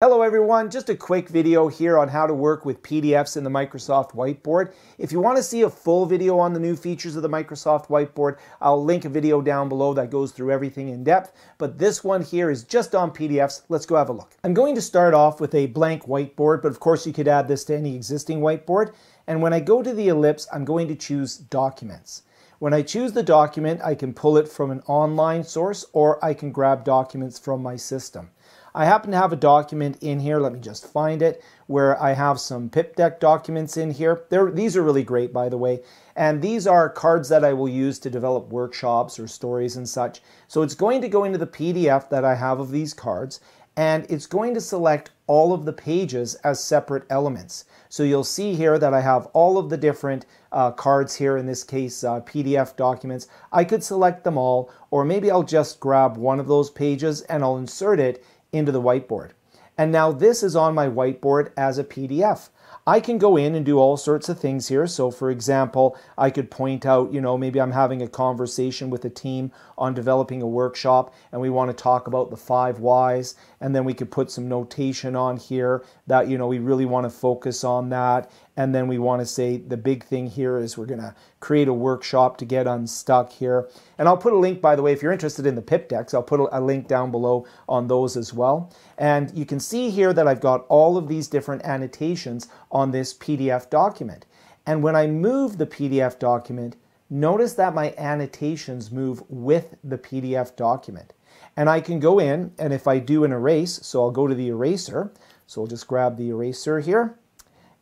Hello everyone, just a quick video here on how to work with PDFs in the Microsoft Whiteboard. If you want to see a full video on the new features of the Microsoft Whiteboard, I'll link a video down below that goes through everything in depth, but this one here is just on PDFs. Let's go have a look. I'm going to start off with a blank whiteboard, but of course you could add this to any existing whiteboard. And when I go to the ellipse, I'm going to choose Documents. When I choose the document, I can pull it from an online source or I can grab documents from my system. I happen to have a document in here, let me just find it, where I have some Pipdeck documents in here. They're, these are really great, by the way. And these are cards that I will use to develop workshops or stories and such. So it's going to go into the PDF that I have of these cards, and it's going to select all of the pages as separate elements. So you'll see here that I have all of the different uh, cards here, in this case uh, PDF documents. I could select them all, or maybe I'll just grab one of those pages and I'll insert it into the whiteboard. And now this is on my whiteboard as a PDF. I can go in and do all sorts of things here. So for example, I could point out, you know, maybe I'm having a conversation with a team on developing a workshop and we want to talk about the five whys. And then we could put some notation on here that, you know, we really want to focus on that. And then we want to say the big thing here is we're going to create a workshop to get unstuck here. And I'll put a link, by the way, if you're interested in the Pipdecks, I'll put a link down below on those as well. And you can see here that I've got all of these different annotations on this PDF document. And when I move the PDF document, notice that my annotations move with the PDF document. And I can go in, and if I do an erase, so I'll go to the eraser, so I'll just grab the eraser here.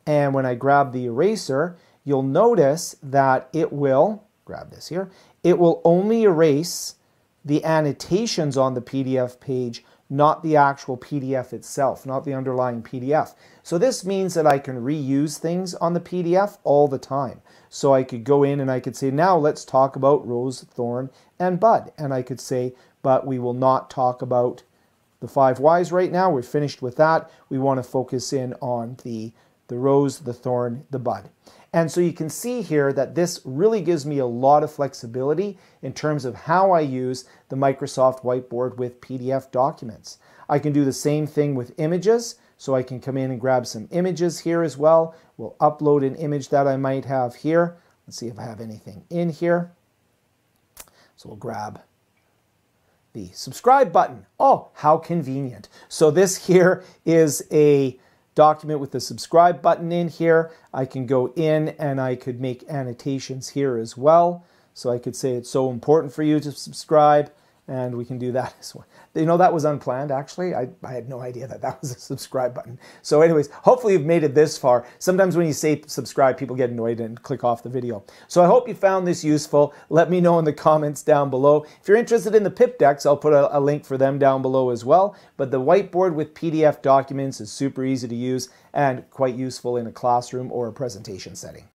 And when I grab the eraser, you'll notice that it will, grab this here, it will only erase the annotations on the PDF page not the actual PDF itself, not the underlying PDF. So this means that I can reuse things on the PDF all the time. So I could go in and I could say, now let's talk about rose, thorn, and bud. And I could say, but we will not talk about the five whys right now. We're finished with that. We want to focus in on the, the rose, the thorn, the bud. And so you can see here that this really gives me a lot of flexibility in terms of how I use the Microsoft Whiteboard with PDF documents. I can do the same thing with images. So I can come in and grab some images here as well. We'll upload an image that I might have here. Let's see if I have anything in here. So we'll grab the subscribe button. Oh, how convenient. So this here is a document with the subscribe button in here. I can go in and I could make annotations here as well. So I could say it's so important for you to subscribe and we can do that as well. You know, that was unplanned, actually. I, I had no idea that that was a subscribe button. So anyways, hopefully you've made it this far. Sometimes when you say subscribe, people get annoyed and click off the video. So I hope you found this useful. Let me know in the comments down below. If you're interested in the PIP decks, I'll put a, a link for them down below as well. But the whiteboard with PDF documents is super easy to use and quite useful in a classroom or a presentation setting.